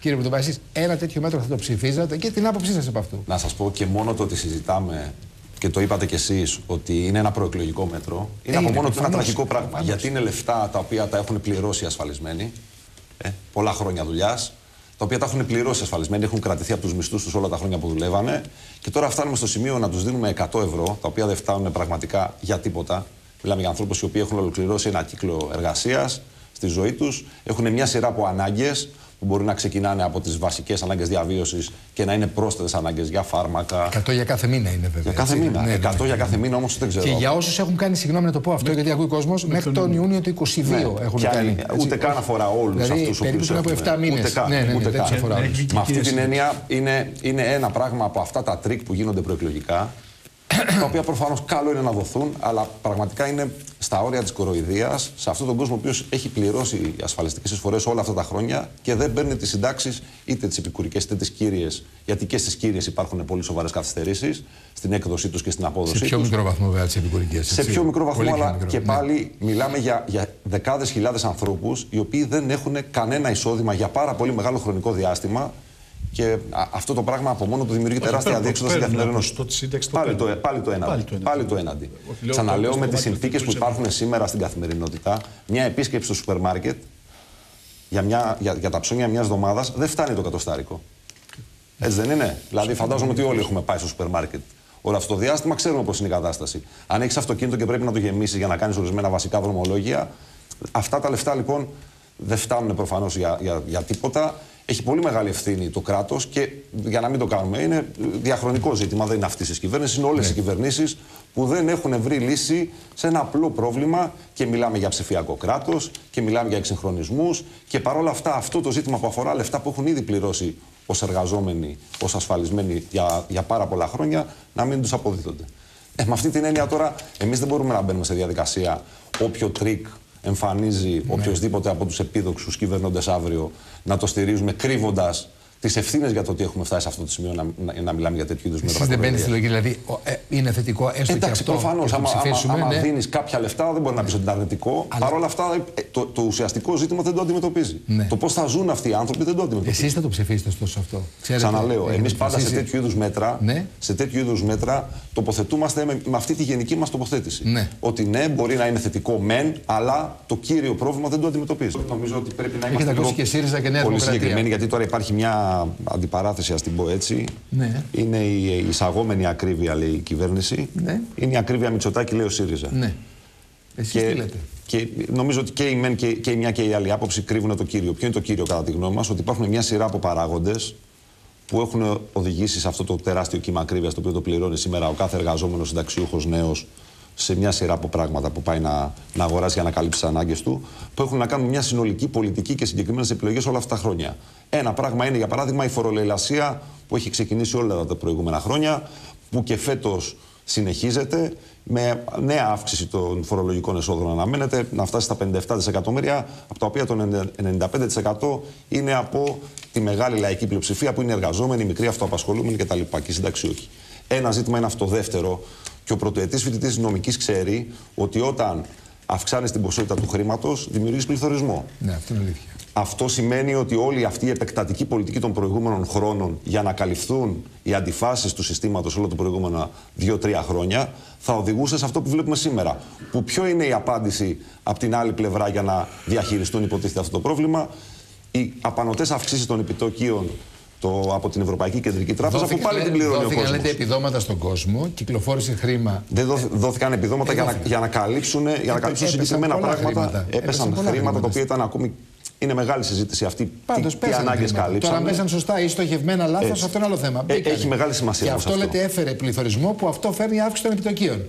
Κύριε Πρωτοπάση, ένα τέτοιο μέτρο θα το ψηφίζατε και την άποψή σας από αυτού. Να σας πω και μόνο το ότι συζητάμε και το είπατε κι εσείς ότι είναι ένα προεκλογικό μέτρο, είναι, Ε, από είναι, μόνο του ένα προφανώς. τραγικό πράγμα. Προφανώς. Γιατί είναι λεφτά τα οποία τα έχουν πληρώσει οι ασφαλισμένοι, ε, πολλά χρόνια δουλειάς, τα οποία τα έχουν πληρώσει οι ασφαλισμένοι, έχουν κρατηθεί από τους μισθούς τους όλα τα χρόνια που δουλεύανε. Και τώρα φτάνουμε στο σημείο να τους δίνουμε 100 ευρώ, τα οποία δεν φτάνουν πραγματικά για τίποτα. Μιλάμε για ανθρώπους οι οποίοι έχουν ολοκληρώσει ένα κύκλο εργασίας στη ζωή τους, έχουν μια σειρά από ανάγκες που μπορεί να ξεκινάνε από τις βασικές ανάγκες διαβίωσης και να είναι πρόσθετες ανάγκες για φάρμακα. 100 για κάθε μήνα είναι βέβαια. Για κάθε έτσι. μήνα. Ναι, 100 ναι. για κάθε μήνα όμως δεν ξέρω. Και για όσους έχουν κάνει, συγγνώμη να το πω αυτό, γιατί ακούει ο κόσμος, μέχρι τον Ιούνιο του 22 Ναι. έχουν Και κάνει. αν- έτσι. ούτε καν αφορά όλους Δηλαδή, αυτούς περίπου πριν από 7 μήνες. Ούτε καν. Ναι, ναι, ναι, ούτε δεν τους καν. αφορά όλους. Με αυτή την έννοια είναι, είναι ένα πράγμα από αυτά τα τρίκ που γίνονται προεκλογικά, τα οποία προφανώς καλό είναι να δοθούν, αλλά πραγματικά είναι στα όρια της κοροϊδίας σε αυτόν τον κόσμο ο οποίος έχει πληρώσει ασφαλιστικές εισφορές όλα αυτά τα χρόνια και δεν παίρνει τις συντάξεις είτε τις επικουρικές είτε τις κύριες, γιατί και στις κύριες υπάρχουν πολύ σοβαρές καθυστερήσεις στην έκδοσή τους και στην απόδοσή Σε πιο τους. μικρό βαθμό βέβαια τις επικουρικές. Σε πιο μικρό βαθμό, αλλά και Ναι. πάλι μιλάμε για, για δεκάδες χιλιάδες ανθρώπους οι οποίοι δεν έχουν κανένα εισόδημα για πάρα πολύ μεγάλο χρονικό διάστημα. Και α, αυτό το πράγμα από μόνο του δημιουργεί τεράστια παίρνουν- διέξοδο στην παίρνουν καθημερινότητα. ποσοστό της σύνταξης, το Πάλι το, παίρνουν. πάλι το έναντι. Πάλι το έναντι. Πάλι το έναντι. Όχι, λέω Ξαναλέω το με τις στομάχι συνθήκες του που Τσεπού. υπάρχουν σήμερα στην καθημερινότητα, μια επίσκεψη στο σούπερ μάρκετ για, μια, για, για τα ψώνια μιας εβδομάδας δεν φτάνει το κατοστάρικο. Έτσι δεν είναι; Δηλαδή, φαντάζομαι ότι όλοι έχουμε πάει στο σούπερ μάρκετ. Όλο αυτό το διάστημα ξέρουμε πώς είναι η κατάσταση. Αν έχεις αυτοκίνητο και πρέπει να το γεμίσεις για να κάνεις ορισμένα βασικά δρομολόγια, αυτά τα λεφτά λοιπόν δεν φτάνουν προφανώς για, για, για τίποτα. Έχει πολύ μεγάλη ευθύνη το κράτος και για να μην το κάνουμε, είναι διαχρονικό ζήτημα. Δεν είναι αυτής της κυβέρνησης, είναι όλες οι κυβερνήσεις που δεν έχουν βρει λύση σε ένα απλό πρόβλημα και μιλάμε για ψηφιακό κράτος και μιλάμε για εξυγχρονισμούς. Και παρόλα αυτά, αυτό το ζήτημα που αφορά λεφτά που έχουν ήδη πληρώσει ως εργαζόμενοι, ως ασφαλισμένοι για, για πάρα πολλά χρόνια, να μην τους αποδίδονται. Ε, με αυτή την έννοια τώρα, εμείς δεν μπορούμε να μπαίνουμε σε διαδικασία όποιο τρικ εμφανίζει Ναι. οποιοδήποτε από τους επίδοξους κυβερνώντες αύριο να το στηρίζουμε κρύβοντας τις ευθύνες για το ότι έχουμε φτάσει σε αυτό το σημείο να, να, να μιλάμε για τέτοιου είδους μέτρα. Εσείς δεν μπαίνετε στη κοροϊδίας. λογική, δηλαδή ο- ε, είναι θετικό έστω και Εντάξει, αυτό. προφανώς. και το Άμα, άμα, ψηφίσουμε, άμα ναι. δίνεις κάποια λεφτά, δεν μπορεί να πεις ότι είναι αρνητικό. Παρ' όλα αυτά, ε, το, το ουσιαστικό ζήτημα δεν το αντιμετωπίζει. Ναι. Το πώς θα ζουν αυτοί οι άνθρωποι δεν το αντιμετωπίζει. Εσείς θα το ψηφίσετε ωστόσο αυτό. Ξέρετε, Ξαναλέω, έχετε εμείς πάντα σε αποφασίσει- τέτοιου είδους μέτρα, Ναι. σε τέτοιου είδους μέτρα τοποθετούμαστε με, με αυτή τη γενική μας τοποθέτηση. Ναι. Ότι ναι, μπορεί να είναι θετικό μεν, αλλά το κύριο πρόβλημα δεν το αντιμετωπίζει. Νομίζω ότι πρέπει να είμαστε ακούσει λίγο και ΣΥΡΙΖΑ και Νέα πολύ Δημοκρατία. συγκεκριμένοι, γιατί τώρα υπάρχει μια αντιπαράθεση, ας την πω έτσι. Ναι. Είναι η εισαγόμενη ακρίβεια, λέει η κυβέρνηση. Ναι. Είναι η ακρίβεια Μητσοτάκη, λέει ο ΣΥΡΙΖΑ. Ναι. Εσείς τι Και, λέτε; και νομίζω ότι και η μεν και, και η μια και η άλλη άποψη κρύβουν το κύριο. Ποιο είναι το κύριο κατά τη γνώμη μας, ότι υπάρχουν μια σειρά από παράγοντες που έχουν οδηγήσει σε αυτό το τεράστιο κύμα ακρίβειας το οποίο το πληρώνει σήμερα ο κάθε εργαζόμενος συνταξιούχος νέος σε μια σειρά από πράγματα που πάει να, να αγοράσει για να καλύψει τις ανάγκες του, που έχουν να κάνουν μια συνολική πολιτική και συγκεκριμένες επιλογές όλα αυτά τα χρόνια. Ένα πράγμα είναι, για παράδειγμα, η φορολελασία που έχει ξεκινήσει όλα τα προηγούμενα χρόνια, που και φέτος συνεχίζεται με νέα αύξηση των φορολογικών εσόδων αναμένεται να φτάσει στα 57 δισεκατομμύρια, από τα οποία το 95% είναι από τη μεγάλη λαϊκή πλειοψηφία που είναι εργαζόμενοι, μικροί αυτοαπασχολούμενοι κτλ. και οι συνταξιούχοι. Ένα ζήτημα είναι αυτό. Δεύτερο, και ο πρωτοετής φοιτητής νομικής ξέρει ότι όταν αυξάνεις την ποσότητα του χρήματος, δημιουργείς πληθωρισμό. Ναι, αυτό είναι αλήθεια. Αυτό σημαίνει ότι όλη αυτή η επεκτατική πολιτική των προηγούμενων χρόνων για να καλυφθούν οι αντιφάσεις του συστήματος όλα τα προηγούμενα δύο-τρία χρόνια θα οδηγούσε σε αυτό που βλέπουμε σήμερα. Που ποιο είναι η απάντηση από την άλλη πλευρά για να διαχειριστούν υποτίθεται αυτό το πρόβλημα, οι απανοτές αυξήσεις των επιτοκίων το, από την Ευρωπαϊκή Κεντρική Τράπεζα που πάλι την πληρώνει ο δόθηκαν, κόσμος. λέτε, επιδόματα στον κόσμο, κυκλοφόρησε χρήμα. Δεν δόθ- δόθηκαν επιδόματα Ε, για, να, δόθηκαν. για να καλύψουν, για να Έπε- καλύψουν έπεσαν συγκεκριμένα πολλά πράγματα. χρήματα. Έπεσαν, Έπεσαν πολλά χρήματα, τα χρήματα. οποία ήταν ακόμη. Είναι μεγάλη συζήτηση αυτή. Πάντως τι, τι πέσανε ανάγκες χρήματα. καλύψαν. Τώρα πέσαν σωστά ή στοχευμένα λάθος, Έτσι. αυτό είναι άλλο θέμα. Ε, Μπήκανε. έχει μεγάλη σημασία Και όμως αυτό, αυτό. λέτε έφερε πληθωρισμό που αυτό φέρνει αύξηση των επιτοκίων.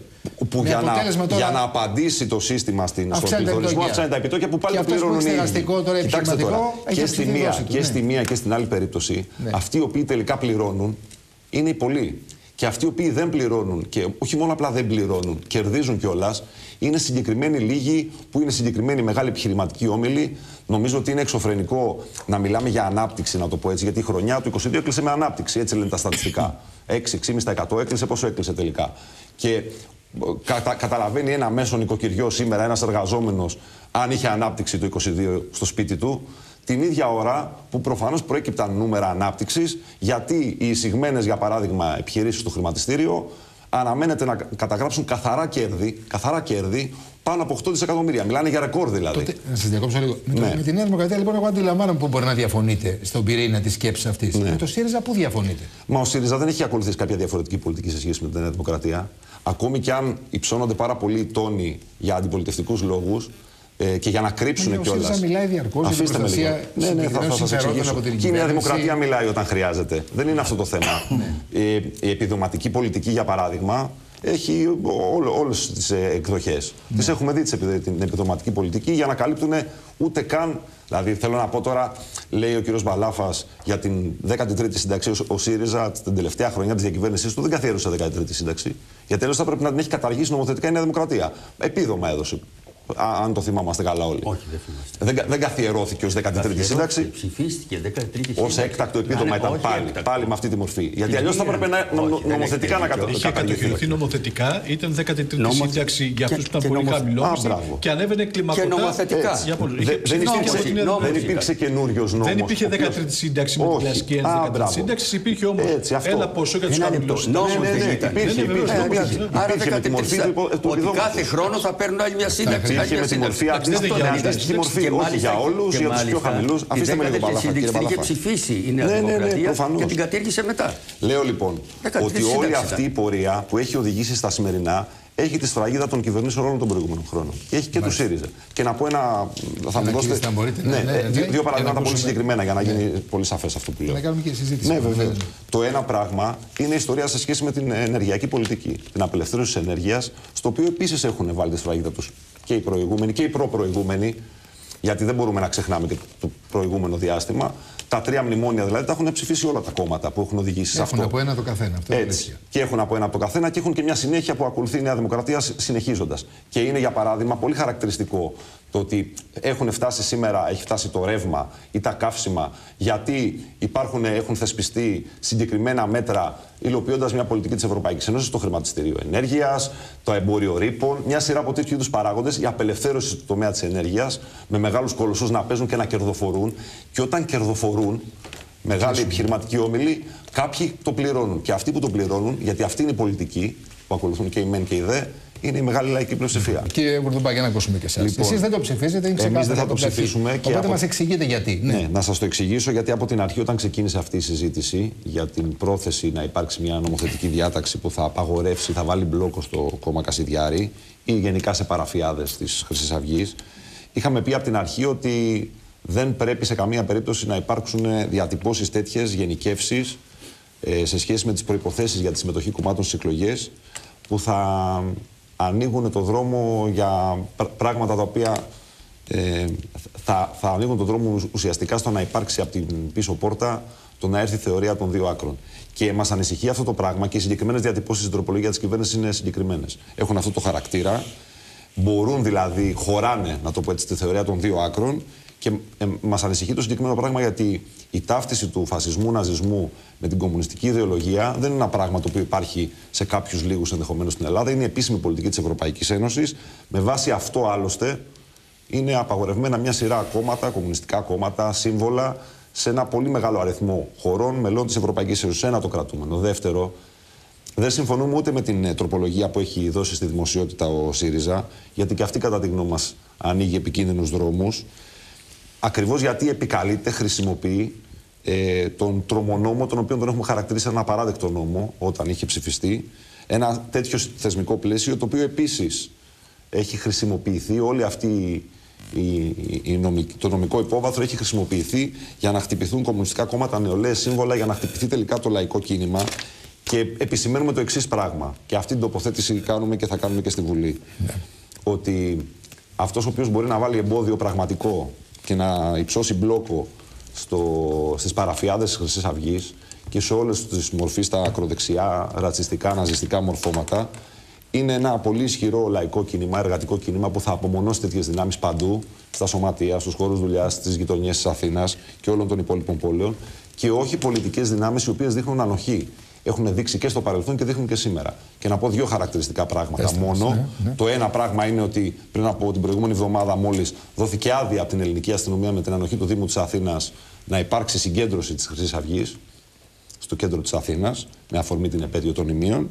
Που Με για να, αποτέλεσμα τώρα- για να απαντήσει το σύστημα στην, στον Αυξάνει τα πληθωρισμό, επιτόκια. αυξάνει τα επιτόκια που πάλι Και τα αυτός που πληρώνουν έχει οι ίδιοι. στεγαστικό τώρα Κοιτάξτε επιχειρηματικό, έχει και στη, αυξηθεί η μία, δόση του, και ναι. στη μία και στην άλλη περίπτωση, Ναι. αυτοί οι οποίοι τελικά πληρώνουν είναι οι πολλοί. Και αυτοί οι οποίοι δεν πληρώνουν, και όχι μόνο απλά δεν πληρώνουν, κερδίζουν κιόλας, είναι συγκεκριμένοι λίγοι που είναι συγκεκριμένοι μεγάλοι επιχειρηματικοί όμιλοι. Νομίζω ότι είναι εξωφρενικό να μιλάμε για ανάπτυξη, να το πω έτσι, γιατί η χρονιά του 22 έκλεισε με ανάπτυξη, έτσι λένε τα στατιστικά. 6-6,5% έκλεισε, πόσο έκλεισε τελικά. Και ε, κατα, καταλαβαίνει ένα μέσο νοικοκυριό σήμερα, ένας εργαζόμενος, αν είχε ανάπτυξη το 22 στο σπίτι του, τι την ίδια ώρα που προφανώς προέκυπταν νούμερα ανάπτυξης, γιατί οι εισηγμένες, για παράδειγμα, επιχειρήσεις στο χρηματιστήριο αναμένεται να καταγράψουν καθαρά κέρδη, καθαρά κέρδη πάνω από 8 δισεκατομμύρια. Μιλάνε για ρεκόρ δηλαδή. Τότε, να σας διακόψω λίγο. Ναι. Με, με τη Νέα Δημοκρατία, λοιπόν, εγώ αντιλαμβάνομαι που μπορεί να διαφωνείτε στον πυρήνα της σκέψης αυτής. Ναι. Με το ΣΥΡΙΖΑ, πού διαφωνείτε; Μα ο ΣΥΡΙΖΑ δεν έχει ακολουθήσει κάποια διαφορετική πολιτική σε σχέση με την Νέα Δημοκρατία. Ακόμη και αν υψώνονται πάρα πολλοί τόνοι για αντιπολιτευτικούς λόγους, ε, και για να κρύψουν κιόλας. Ο μιλάει διαρκώς για την προστασία ναι, ναι, θα, θα, θα από την Και η Νέα Δημοκρατία μιλάει όταν χρειάζεται. Δεν είναι αυτό το θέμα. Ναι. ε, η επιδοματική πολιτική, για παράδειγμα, έχει όλες τις ε, εκδοχές. Ναι. Τις έχουμε δει την επιδοματική πολιτική για να καλύπτουν ούτε καν. Δηλαδή, θέλω να πω τώρα, λέει ο κ. Μπαλάφας για την 13η σύνταξη. Ο ΣΥΡΙΖΑ την τελευταία χρονιά της διακυβέρνησής του δεν καθιέρωσε 13η σύνταξη. Γιατί αλλιώ θα πρέπει να την έχει καταργήσει νομοθετικά η Νέα Δημοκρατία. Επίδομα έδωσε αν το θυμάμαστε καλά όλοι. Όχι, δεν θυμάστε. Δεν, δεν καθιερώθηκε ως 13η σύνταξη. Ψηφίστηκε 13η σύνταξη. Ω έκτακτο επίδομα ήταν πάλι, πάλι με αυτή τη μορφή. Γιατί αλλιώς θα έπρεπε να, νομοθετικά να καταργηθεί. Είχε κατοχυρωθεί νομοθετικά, ήταν 13η σύνταξη για αυτούς που ήταν πολύ χαμηλόμιστοι και ανέβαινε κλιμακωτά. Και νομοθετικά. Δεν υπήρξε καινούριος νόμος. Δεν υπήρχε 13η σύνταξη με την κλασική 11η σύνταξη, υπήρχε όμως ένα ποσό για τους χαμηλόμιστου. Υπήρχε. Άρα 13η. Ότι κάθε χρόνο θα παίρνουν άλλη μια σύνταξη είχε με τη μορφή αντίστοιχη μορφή. Όχι για όλους, για τους πιο χαμηλούς. Αφήστε με λίγο μπαλάφα. Την είχε ψηφίσει η Νέα ναι, ναι, ναι, Δημοκρατία και την κατήργησε μετά. Λέω λοιπόν ότι όλη αυτή η πορεία που έχει οδηγήσει στα σημερινά έχει τη σφραγίδα των κυβερνήσεων όλων των προηγούμενων χρόνων. Και έχει και του ΣΥΡΙΖΑ. Και να πω ένα. Θα μου δώσετε. Ναι, ε, δύο παραδείγματα πολύ συγκεκριμένα για να γίνει πολύ σαφές αυτό που λέω. Να κάνουμε και συζήτηση. Ναι, βεβαίω. Το ένα πράγμα είναι η ιστορία σε σχέση με την ενεργειακή πολιτική. Την απελευθέρωση της ενέργειας, στο οποίο επίσης έχουν βάλει τη σφραγίδα τους και οι προηγούμενοι και οι προ-προηγούμενοι, γιατί δεν μπορούμε να ξεχνάμε και το προηγούμενο διάστημα. Τα τρία μνημόνια δηλαδή τα έχουν ψηφίσει όλα τα κόμματα που έχουν οδηγήσει σε αυτό. Έχουν από ένα το καθένα. Αυτό Έτσι. Και έχουν από ένα από το καθένα και έχουν και μια συνέχεια που ακολουθεί η Νέα Δημοκρατία συνεχίζοντας. Και είναι για παράδειγμα πολύ χαρακτηριστικό το ότι έχουν φτάσει σήμερα, έχει φτάσει το ρεύμα ή τα καύσιμα, γιατί υπάρχουν, έχουν θεσπιστεί συγκεκριμένα μέτρα υλοποιώντας μια πολιτική της Ευρωπαϊκής Ένωσης, στο χρηματιστήριο ενέργειας, το εμπόριο ρήπων, μια σειρά από τέτοιου είδους παράγοντες, η απελευθέρωση του τομέα της ενέργειας, με μεγάλους κολοσσούς να παίζουν και να κερδοφορούν. Και όταν κερδοφορούν, μεγάλοι επιχειρηματικοί όμιλοι, κάποιοι το πληρώνουν. Και αυτοί που το πληρώνουν, γιατί αυτή είναι η πολιτική που ακολουθούν και οι ΜΕΝ και οι ΔΕ, είναι η μεγάλη λαϊκή πλειοψηφία. Κύριε Γουρδουμπά, για να ακούσουμε και εσάς. Λοιπόν, Εσείς δεν το ψηφίζετε, είναι ξεκάθαρο. Εμείς δεν θα το ψηφίσουμε. Και Οπότε από... μας εξηγείτε γιατί. Ναι, ναι να σας το εξηγήσω γιατί από την αρχή, όταν ξεκίνησε αυτή η συζήτηση για την πρόθεση να υπάρξει μια νομοθετική διάταξη που θα απαγορεύσει, θα βάλει μπλόκο στο κόμμα Κασιδιάρη ή γενικά σε παραφιάδες της Χρυσής Αυγής, είχαμε πει από την αρχή ότι δεν πρέπει σε καμία περίπτωση να υπάρξουν διατυπώσεις τέτοιες γενικεύσεις ε, σε σχέση με τις προποθέσει για τη συμμετοχή κομμάτων στις εκλογές που θα ανοίγουν το δρόμο για πράγματα τα οποία ε, θα, θα ανοίγουν το δρόμο ουσιαστικά στο να υπάρξει από την πίσω πόρτα το να έρθει η θεωρία των δύο άκρων. Και μας ανησυχεί αυτό το πράγμα και οι συγκεκριμένες διατυπώσεις στην τροπολογία της κυβέρνησης είναι συγκεκριμένες. Έχουν αυτό το χαρακτήρα. Μπορούν δηλαδή, χωράνε, να το πω έτσι, τη θεωρία των δύο άκρων και ε, μας ανησυχεί το συγκεκριμένο πράγμα γιατί η ταύτιση του φασισμού, ναζισμού με την κομμουνιστική ιδεολογία δεν είναι ένα πράγμα το οποίο υπάρχει σε κάποιους λίγους ενδεχομένως στην Ελλάδα. Είναι η επίσημη πολιτική της Ευρωπαϊκής Ένωσης. Με βάση αυτό άλλωστε είναι απαγορευμένα μια σειρά κόμματα, κομμουνιστικά κόμματα, σύμβολα σε ένα πολύ μεγάλο αριθμό χωρών μελών της Ευρωπαϊκής Ένωσης. Ένα το κρατούμενο. Δεύτερο, δεν συμφωνούμε ούτε με την ε, τροπολογία που έχει δώσει στη δημοσιότητα ο ΣΥΡΙΖΑ, γιατί και αυτή κατά τη γνώμη μας ανοίγει επικίνδυνους δρόμους. Ακριβώς γιατί επικαλείται, χρησιμοποιεί ε, τον τρομονόμο, τον οποίο τον έχουμε χαρακτηρίσει ένα απαράδεκτο νόμο όταν είχε ψηφιστεί. Ένα τέτοιο θεσμικό πλαίσιο, το οποίο επίσης έχει χρησιμοποιηθεί όλη αυτή η, η, νομική, το νομικό υπόβαθρο έχει χρησιμοποιηθεί για να χτυπηθούν κομμουνιστικά κόμματα, νεολαίε σύμβολα, για να χτυπηθεί τελικά το λαϊκό κίνημα. Και επισημαίνουμε το εξής πράγμα. Και αυτή την τοποθέτηση κάνουμε και θα κάνουμε και στη Βουλή. Ναι. Ότι αυτός ο οποίος μπορεί να βάλει εμπόδιο πραγματικό και να υψώσει μπλόκο στο, στις παραφιάδες της Χρυσής Αυγής και σε όλες τις μορφές τα ακροδεξιά, ρατσιστικά, ναζιστικά μορφώματα είναι ένα πολύ ισχυρό λαϊκό κίνημα, εργατικό κίνημα που θα απομονώσει τέτοιες δυνάμεις παντού, στα σωματεία, στους χώρους δουλειάς, στις γειτονιές της Αθήνας και όλων των υπόλοιπων πόλεων και όχι πολιτικές δυνάμεις οι οποίες δείχνουν ανοχή. Έχουν δείξει και στο παρελθόν και δείχνουν και σήμερα. Και να πω δύο χαρακτηριστικά πράγματα μόνο. Ναι, ναι. Το ένα πράγμα είναι ότι πριν από την προηγούμενη εβδομάδα μόλις δόθηκε άδεια από την ελληνική αστυνομία με την ανοχή του Δήμου της Αθήνας να υπάρξει συγκέντρωση της Χρυσής Αυγής στο κέντρο της Αθήνας με αφορμή την επέτειο των ημείων.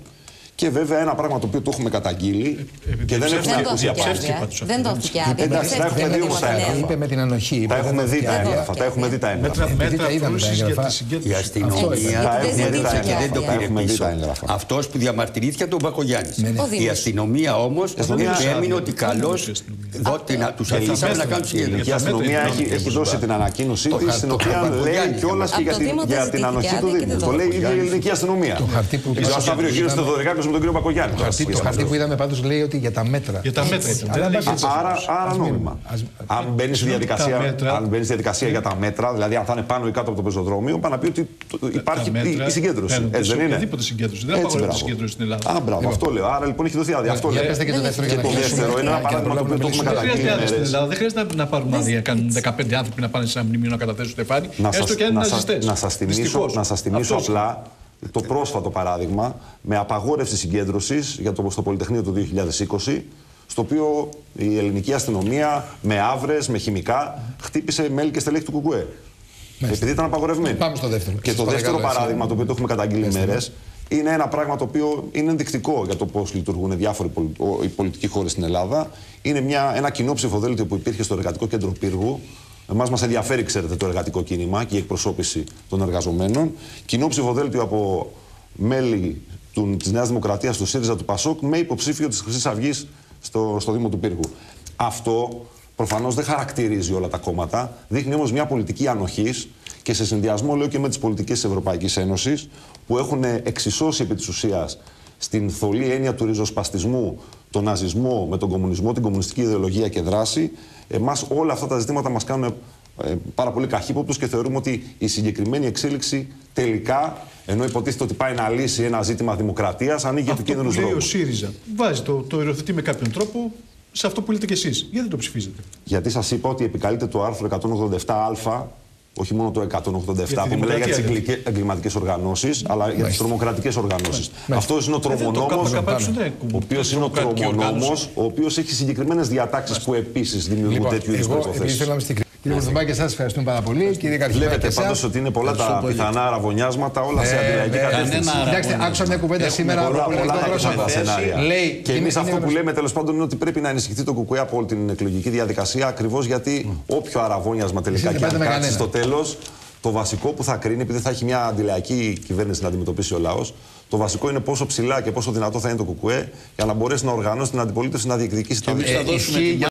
Και βέβαια ένα πράγμα το οποίο το έχουμε καταγγείλει ε, και δεν έχουμε διαψεύσει. Δεν το δόθηκε άδεια. Εντάξει, τα έχουμε δει όμως τα έγγραφα. Είπε με την ανοχή. Τα έχουμε δει τα έγγραφα. Τα έχουμε δει τα έγγραφα. Μέτρα Η αστυνομία τα έχουμε δει και δεν το πήρε πίσω. Αυτός που διαμαρτυρήθηκε τον Μπακογιάννη. Η αστυνομία όμως έμεινε ότι καλώς τους αφήσαμε να κάνουν Η ελληνική αστυνομία έχει δώσει την ανακοίνωσή τη, στην οποία λέει κιόλας και για την ανοχή του Δήμου. Το λέει η ίδια η ελληνική αστυνομία. Το χαρτί που ο κύριο με τον κύριο Μπακογιάννη. Το, χαρτί, το χαρτί που είδαμε πάντω λέει ότι για τα μέτρα. Για τα μέτρα. άρα, άρα νόμιμα. Αν μπαίνει στη διαδικασία, αν μπαίνεις διαδικασία για τα μέτρα, δηλαδή αν θα είναι πάνω ή κάτω από το πεζοδρόμιο, πάνε να πει ότι υπάρχει η συγκέντρωση. Έτσι δεν είναι. Οποιαδήποτε συγκέντρωση. Δεν απαγορεύεται συγκέντρωση στην Ελλάδα. Α, μπράβο, αυτό λέω. Άρα λοιπόν έχει δοθεί άδεια. Αυτό λέω. Και το δεύτερο είναι ένα παράδειγμα το οποίο το έχουμε καταγγείλει. Δεν χρειάζεται να πάρουν άδεια να κάνουν 15 άνθρωποι να πάνε σε ένα μνημείο να καταθέσουν στεφάνι. Έστω και αν είναι ναζιστέ. Να σα θυμίσω απλά το πρόσφατο παράδειγμα με απαγόρευση συγκέντρωσης για το στο Πολυτεχνείο του 2020, στο οποίο η ελληνική αστυνομία με άβρες, με χημικά χτύπησε μέλη και στελέχη του Κουκουέ. Επειδή ήταν απαγορευμένοι. Πάμε στο δεύτερο. Και το δεύτερο παράδειγμα, το οποίο το έχουμε καταγγείλει μέρες, είναι ένα πράγμα το οποίο είναι ενδεικτικό για το πώς λειτουργούν διάφοροι οι πολιτικοί χώρες στην Ελλάδα. Είναι μια, ένα κοινό ψηφοδέλτιο που υπήρχε στο Εργατικό Κέντρο Πύργου, Εμάς μας ενδιαφέρει, ξέρετε, το εργατικό κίνημα και η εκπροσώπηση των εργαζομένων. Κοινό ψηφοδέλτιο από μέλη της Νέας Δημοκρατίας, του ΣΥΡΙΖΑ, του ΠΑΣΟΚ, με υποψήφιο της Χρυσής Αυγής στο, στο Δήμο του Πύργου. Αυτό προφανώς δεν χαρακτηρίζει όλα τα κόμματα, δείχνει όμως μια πολιτική ανοχής και σε συνδυασμό, λέω και με τις πολιτικές της Ευρωπαϊκής Ένωσης, που έχουν εξισώσει επί της ουσίας στην θολή έννοια του ριζοσπαστισμού, τον ναζισμό με τον κομμουνισμό, την κομμουνιστική ιδεολογία και δράση, εμάς όλα αυτά τα ζητήματα μας κάνουν ε, πάρα πολύ καχύποπτους και θεωρούμε ότι η συγκεκριμένη εξέλιξη τελικά, ενώ υποτίθεται ότι πάει να λύσει ένα ζήτημα δημοκρατίας, ανοίγει επικίνδυνους δρόμου. ο ΣΥΡΙΖΑ βάζει το, το υιοθετεί με κάποιον τρόπο σε αυτό που λέτε κι εσείς. Γιατί δεν το ψηφίζετε; Γιατί σας είπα ότι επικαλείται το άρθρο 187α όχι μόνο το 187 που μιλάει για τις εγκληματικές οργανώσεις, αλλά για τις τρομοκρατικές οργανώσεις. Αυτός είναι ο τρομονόμος, ο οποίος είναι ο τρομονόμος, ο οποίος έχει συγκεκριμένες διατάξεις που επίσης δημιουργούν λοιπόν, τέτοιου είδους προποθέσει. Κύριε Βουρδουμπάκη, σας ευχαριστούμε πάρα πολύ. Κύριε Βλέπετε πάντως ότι είναι πολλά τα πιθανά αραβωνιάσματα, όλα σε ε, αντιλαϊκή κατεύθυνση. Κοιτάξτε, άκουσα μια κουβέντα σήμερα από πολιτικό πρόσωπο. Και εμείς αυτό που λέμε τέλος πάντων είναι ότι πρέπει να ενισχυθεί το ΚΚΕ από όλη την εκλογική διαδικασία ακριβώς γιατί όποιο αραβωνιάσμα τελικά και αν κάτσει στο τέλος, το βασικό που θα κρίνει, επειδή θα έχει μια αντιλαϊκή κυβέρνηση να αντιμετωπίσει ο λαός, το βασικό είναι πόσο ψηλά και πόσο δυνατό θα είναι το ΚΚΕ για να μπορέσει να οργανώσει την αντιπολίτευση να διεκδικήσει τα